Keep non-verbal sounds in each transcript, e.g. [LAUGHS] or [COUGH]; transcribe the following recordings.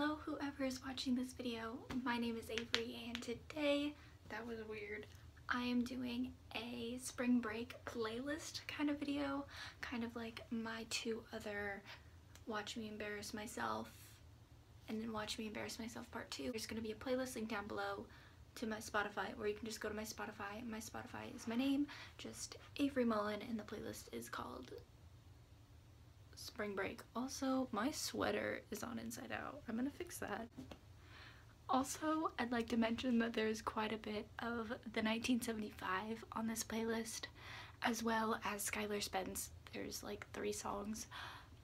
Hello whoever is watching this video, my name is Avery and today, that was weird, I am doing a spring break playlist kind of video, kind of like my two other Watch Me Embarrass Myself and then Watch Me Embarrass Myself part 2. There's going to be a playlist link down below to my Spotify or you can just go to my Spotify. My Spotify is my name, just Avery Mullen and the playlist is called spring break. Also, my sweater is on inside out. I'm gonna fix that. Also, I'd like to mention that there's quite a bit of the 1975 on this playlist, as well as Skylar Spence. There's like three songs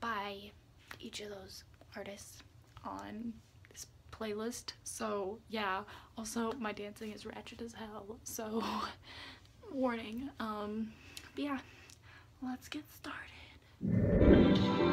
by each of those artists on this playlist. So yeah, also my dancing is ratchet as hell, so [LAUGHS] warning. Um, but yeah, let's get started. Thank you.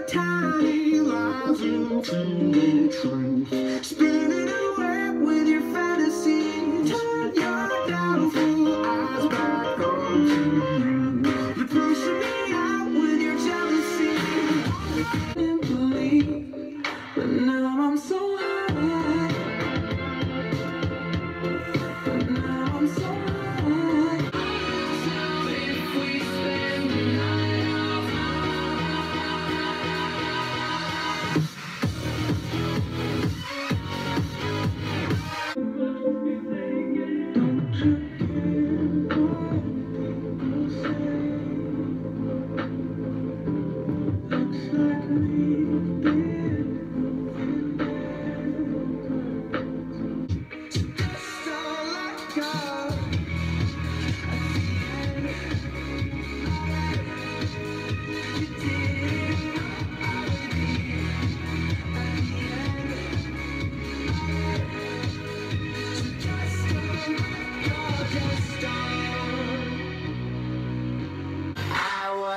my tiny lies into the. Spinning away with your fantasy. Turn your doubtful eyes back on you. You're pushing me out with your jealousy.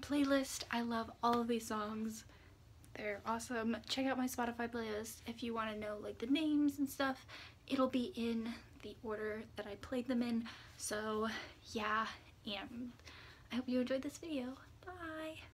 playlist. I love all of these songs. They're awesome. Check out my Spotify playlist if you want to know like the names and stuff. It'll be in the order that I played them in. So yeah, and I hope you enjoyed this video. Bye!